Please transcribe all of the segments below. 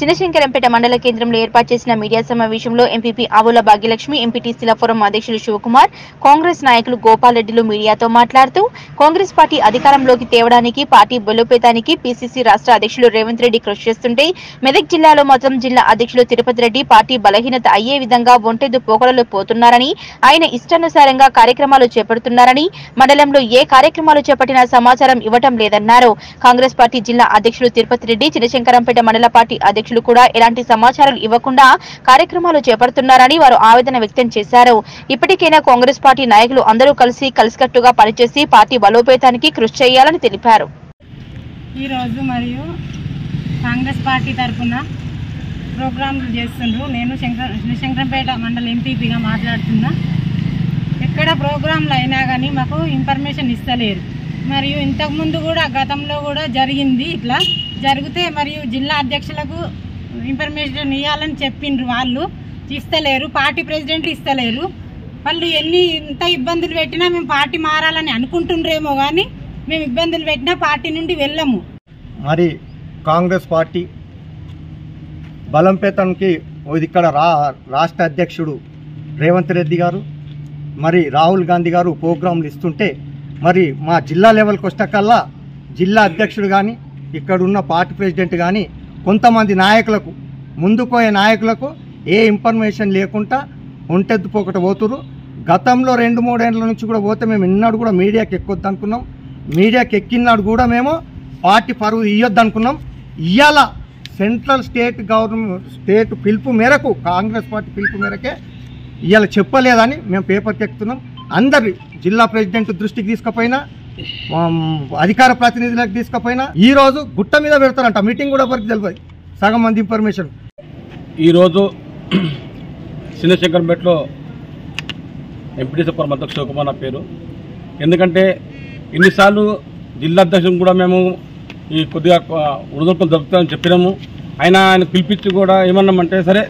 చిన్నశంకరంపేట మండల కేంద్రంలో ఏర్పాటు చేసిన మీడియా సమావేశంలో ఎంపీపీ ఆవుల భాగ్యలక్ష్మి ఎంపీటీసీల ఫోరం అధ్యక్షులు శివకుమార్ కాంగ్రెస్ నాయకులు గోపాల్రెడ్డిలు మీడియాతో మాట్లాడుతూ కాంగ్రెస్ పార్టీ అధికారంలోకి తేవడానికి పార్టీ బలోపేతానికి పీసీసీ రాష్ట్ర అధ్యక్షులు రేవంత్ రెడ్డి కృషి చేస్తుంటే మెదక్ జిల్లాలో మాత్రం జిల్లా అధ్యక్షులు తిరుపతి రెడ్డి పార్టీ బలహీనత అయ్యే విధంగా ఒంటెద్దు పోకడలు పోతున్నారని ఆయన ఇష్టానుసారంగా కార్యక్రమాలు చేపడుతున్నారని మండలంలో ఏ కార్యక్రమాలు చేపట్టినా సమాచారం ఇవ్వటం లేదన్నారు. కాంగ్రెస్ పార్టీ జిల్లా అధ్యక్షులు తిరుపతి రెడ్డి చినశంకరంపేట మండల పార్టీ అధ్యక్షులు కూడా ఎలాంటి సమాచారం ఇవ్వకుండా కార్యక్రమాలు చేపడుతున్నారని వారు ఆవేదన వ్యక్తం చేశారు. ఇప్పటికైనా కాంగ్రెస్ పార్టీ నాయకులు అందరూ కలిసి కలిసికట్టుగా పనిచేసి పార్టీ బలోపేతానికి కృషి చేయాలని తెలిపారు. ఈరోజు మరియు కాంగ్రెస్ పార్టీ తరఫున ప్రోగ్రాంలు చేస్తుండ్రు. నేను శంకర శంకరంపేట మండల ఎంపీపీగా మాట్లాడుతున్నా. ఎక్కడ ప్రోగ్రాంలు అయినా కానీ మాకు ఇన్ఫర్మేషన్ ఇస్తలేరు. మరియు ఇంతకుముందు కూడా గతంలో కూడా జరిగింది ఇట్లా. జరిగితే మరియు జిల్లా అధ్యక్షులకు ఇన్ఫర్మేషన్ ఇవ్వాలని చెప్పిండ్రు వాళ్ళు. ఇస్తలేరు పార్టీ ప్రెసిడెంట్ ఇస్తలేరు. వాళ్ళు ఎన్ని ఇంత ఇబ్బందులు పెట్టినా మేము పార్టీ మారాలని అనుకుంటుండ్రేమో కానీ మేము ఇబ్బందులు పెట్టినా పార్టీ నుండి వెళ్ళము. మరి కాంగ్రెస్ పార్టీ బలంపేతంకి ఇక్కడ రా రాష్ట్ర అధ్యక్షుడు రేవంత్ రెడ్డి గారు మరి రాహుల్ గాంధీ గారు ప్రోగ్రాంలు ఇస్తుంటే మరి మా జిల్లా లెవెల్కి వచ్చేకల్లా జిల్లా అధ్యక్షుడు కానీ ఇక్కడ ఉన్న పార్టీ ప్రెసిడెంట్ కానీ కొంతమంది నాయకులకు ముందుకోయే నాయకులకు ఏ ఇన్ఫర్మేషన్ లేకుండా ఒంటెద్దు పోకట పోతురు గతంలో రెండు మూడేళ్ళ నుంచి కూడా పోతే మేము ఇన్నాడు కూడా మీడియాకి ఎక్కొద్దు అనుకున్నాం మీడియాకి ఎక్కినాడు కూడా మేము పార్టీ పరువు ఇవ్వద్దు అనుకున్నాం ఇవాళ సెంట్రల్ స్టేట్ గవర్నమెంట్ స్టేట్ పిలుపు మేరకు కాంగ్రెస్ పార్టీ పిలుపు మేరకే ఇవాళ చెప్పలేదని మేము పేపర్కి ఎక్కుతున్నాం. అందరి జిల్లా ప్రెసిడెంట్ దృష్టికి తీసుకపోయినా అధికార ప్రతినిధులకు తీసుకుపోయినా ఈ రోజు గుట్ట మీద పెడతారంట. మీటింగ్ కూడా వరకు తెలియదు సగం మంది ఇన్ఫర్మేషన్. ఈరోజు చిన్నశంకరంపేటలో ఎంపీటీసీ పురం అధ్యక్షుడు కుమార్ నా పేరు. ఎందుకంటే ఎన్నిసార్లు జిల్లా అధ్యక్షుడు కూడా మేము ఈ కొద్దిగా వృధులు దొరుకుతామని చెప్పినాము. ఆయన ఆయన పిలిపించి కూడా ఏమన్నామంటే సరే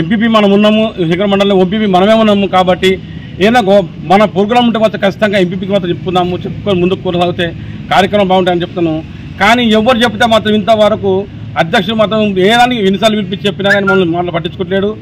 ఎంపీపీ మనం ఉన్నాము శంకర మండలంలో ఎంపీపీ మనమే ఉన్నాము కాబట్టి ఏదైనా గో మన ప్రోగ్రామ్ ఉంటే మాత్రం ఖచ్చితంగా ఎంపీపీకి మాత్రం చెప్పుకుందాము చెప్పుకొని ముందుకు కొనసాగితే కార్యక్రమం బాగుంటాయని చెప్తాను కానీ ఎవరు చెప్తే మాత్రం ఇంతవరకు అధ్యక్షుడు మాత్రం ఏదానికి ఎన్నిసార్లు పిలిపించి చెప్పినా కానీ మమ్మల్ని మనం పట్టించుకోవట్లేడు